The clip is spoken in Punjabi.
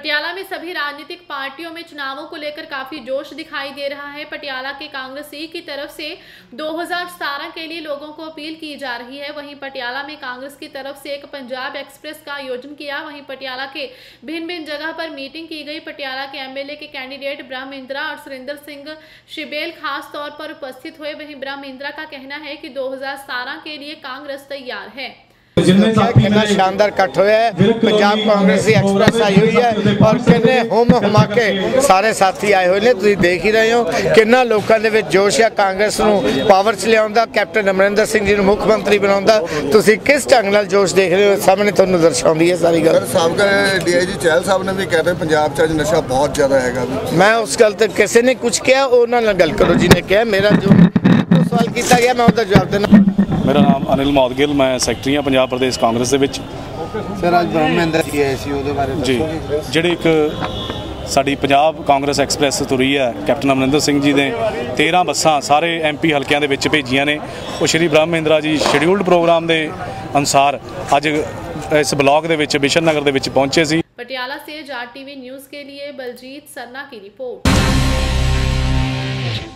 पटियाला में सभी राजनीतिक पार्टियों में चुनावों को लेकर काफ़ी जोश दिखाई दे रहा है। पटियाला के कांग्रेसी की तरफ़ से 2017 के लिए लोगों को अपील की जा रही है। वहीं पटियाला में कांग्रेस की तरफ़ से एक पंजाब एक्सप्रेस का आयोजन किया। वहीं पटियाला के भिन्न भिन्न जगह पर मीटिंग की गई। पटियाला के एमएलए के कैंडिडेट ब्रह्म इंदिरा और सुरेंद्र सिंह शिबेल खास तौर पर उपस्थित हुए। वहीं ब्रह्म इंदिरा का कहना है कि 2017 के लिए कांग्रेस तैयार है। ਜਿੰਨੇ ਸਾਥੀ ਕਿੰਨਾ ਮੇਰੇ ਸ਼ਾਨਦਾਰ ਇਕੱਠ ਹੋਇਆ ਹੈ। ਪੰਜਾਬ ਜੀ, ਕਾਂਗਰਸ ਦੀ ਐਕਸਪ੍ਰੈਸ ਆਈ ਹੋਈ ਹੈ ਔਰ ਕਿੰਨੇ ਹੁਮ ਹੁਮਾ ਕੇ ਸਾਰੇ ਸਾਥੀ ਆਏ ਹੋਏ ਨੇ ਤੁਸੀਂ ਦੇਖ ਹੀ ਰਹੇ ਹੋ ਕਿੰਨਾ ਲੋਕਾਂ ਦੇ ਵਿੱਚ ਜੋਸ਼ ਹੈ ਕਾਂਗਰਸ ਨੂੰ ਪਾਵਰ 'ਚ ਲਿਆਉਂਦਾ ਕੈਪਟਨ ਅਮਰਿੰਦਰ ਸਿੰਘ ਜੀ ਨੂੰ ਮੁੱਖ ਮੰਤਰੀ ਬਣਾਉਂਦਾ ਤੁਸੀਂ ਕਿਸ ਢੰਗ ਨਾਲ ਜੋਸ਼ ਦੇਖ ਰਹੇ ਹੋ? ਸਾਹਮਣੇ ਤੁਹਾਨੂੰ ਦਰਸਾਉਂਦੀ ਹੈ ਸਾਰੀ ਗੱਲ। ਸਰ ਸਾਬਕਾ ਡੀਆਈਜੀ ਚਹਿਲ ਸਾਹਿਬ ਨੇ ਵੀ ਕਹਿੰਦੇ ਪੰਜਾਬ 'ਚ ਅੱਜ ਨਸ਼ਾ ਬਹੁਤ ਜ਼ਿਆਦਾ ਹੈਗਾ। ਵੀ ਮੈਂ ਉਸ ਗੱਲ ਤੇ ਕਿਸੇ ਨੇ ਕੁਝ ਕਿਹਾ? ਉਹਨਾਂ ਨਾਲ ਗੱਲ ਕਰੋ ਜਿਹਨੇ ਕਿਹਾ ਮੇਰਾ ਜੋ ਸਵਾਲ ਕੀਤਾ ਗਿਆ ਮੈਂ ਉਹਦਾ ਜਵਾਬ ਦੇਣਾ। ਮੇਰਾ ਨਾਮ ਅਨਿਲ ਮੌਦਗਿਲ ਮੈਂ ਸੈਕਟਰੀ ਹਾਂ ਪੰਜਾਬ ਪ੍ਰਦੇਸ਼ ਕਾਂਗਰਸ ਦੇ ਵਿੱਚ। ਸਰ ਅੱਜ ਬ੍ਰਹਮਿੰਦਰ ਜੀ ਆਏ ਸੀ ਉਹਦੇ ਬਾਰੇ ਜੀ। ਜਿਹੜੇ ਇੱਕ ਸਾਡੀ ਪੰਜਾਬ ਕਾਂਗਰਸ ਐਕਸਪ੍ਰੈਸ ਤੁਰੀ ਹੈ ਕੈਪਟਨ ਅਮਰਿੰਦਰ ਸਿੰਘ ਜੀ ਨੇ 13 ਬੱਸਾਂ ਸਾਰੇ ਐਮਪੀ ਹਲਕਿਆਂ ਦੇ ਵਿੱਚ ਭੇਜੀਆਂ ਨੇ। ਉਹ ਸ਼੍ਰੀ ਬ੍ਰਹਮਿੰਦਰਾ ਜੀ ਸ਼ਡਿਊਲਡ ਪ੍ਰੋਗਰਾਮ ਦੇ ਅਨਸਾਰ ਅੱਜ ਇਸ ਬਲਾਕ ਦੇ ਵਿੱਚ ਬਿਸ਼ਨ ਨਗਰ ਦੇ ਵਿੱਚ ਪਹੁੰਚੇ ਸੀ। ਪਟਿਆਲਾ ਸੇ ਜਾਟ ਟੀਵੀ ਨਿਊਜ਼ ਕੇ ਲਈ ਬਲਜੀਤ ਸਰਨਾ ਕੀ ਰਿਪੋਰਟ।